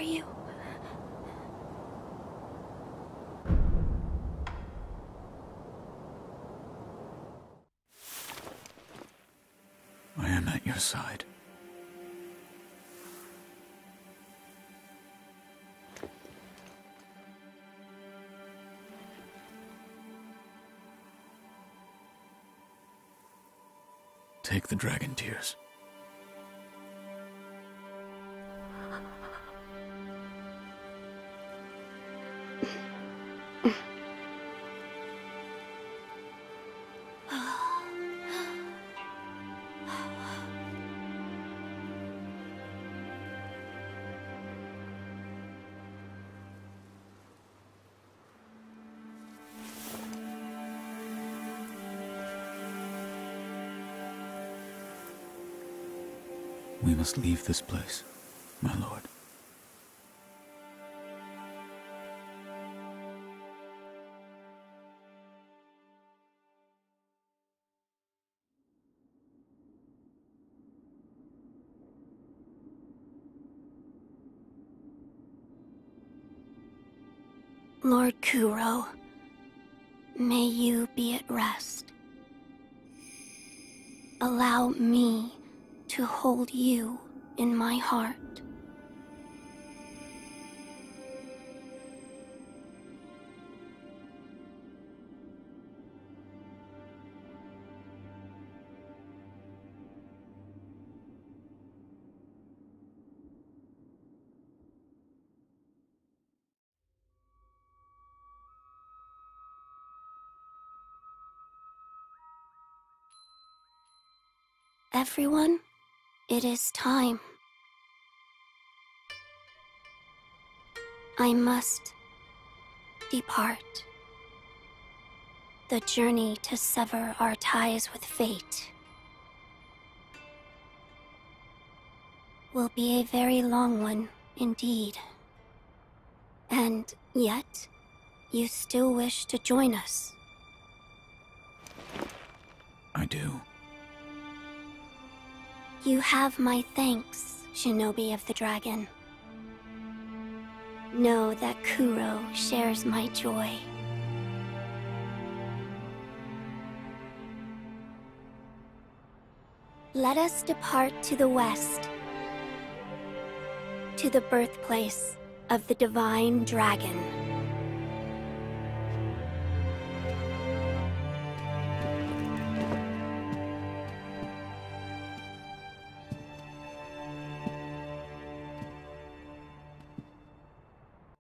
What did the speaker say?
for you. I am at your side. Take the dragon tears. We must leave this place, my lord. Lord Kuro, may you be at rest. Allow me to hold you in my heart. Everyone, it is time. I must depart. The journey to sever our ties with fate will be a very long one indeed. And yet, you still wish to join us. I do. You have my thanks, Shinobi of the Dragon. Know that Kuro shares my joy. Let us depart to the west, to the birthplace of the Divine Dragon.